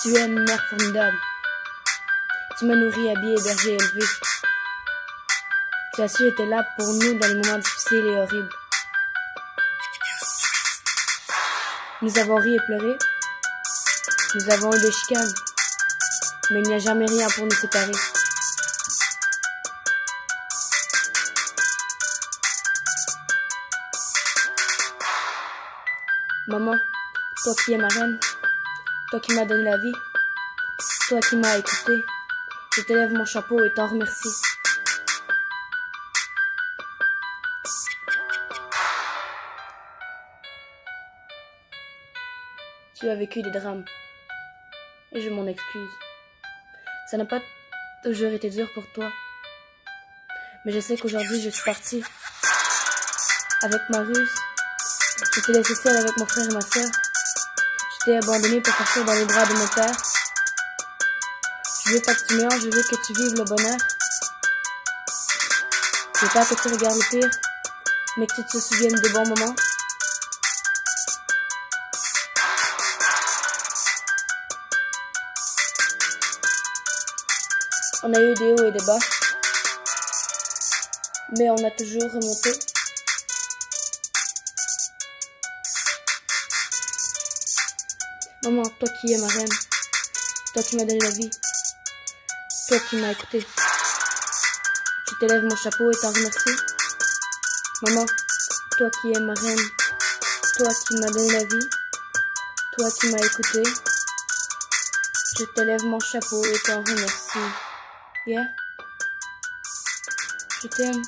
Tu es une mère formidable. Tu m'as nourri, habillé, hébergé, élevé. Tu as su être là pour nous dans les moments difficiles et horribles. Nous avons ri et pleuré. Nous avons eu des chicanes. Mais il n'y a jamais rien pour nous séparer. Maman, toi qui es ma reine, toi qui m'as donné la vie, toi qui m'as écouté, je t'élève mon chapeau et t'en remercie. Tu as vécu des drames et je m'en excuse. Ça n'a pas toujours été dur pour toi, mais je sais qu'aujourd'hui je suis partie avec ma ruse. Je t'ai laissé seule avec mon frère et ma soeur. Je t'ai abandonné pour partir dans les bras de mon père. Je veux pas que tu meurs, je veux que tu vives le bonheur. Je veux pas que tu regardes le pire, mais que tu te souviennes des bons moments. On a eu des hauts et des bas, mais on a toujours remonté. Maman, toi qui es ma reine, toi qui m'as donné la vie, toi qui m'as écouté, je t'élève mon chapeau et t'en remercie. Maman, toi qui es ma reine, toi qui m'as donné la vie, toi qui m'as écouté, je t'élève mon chapeau et t'en remercie. Yeah? Je t'aime.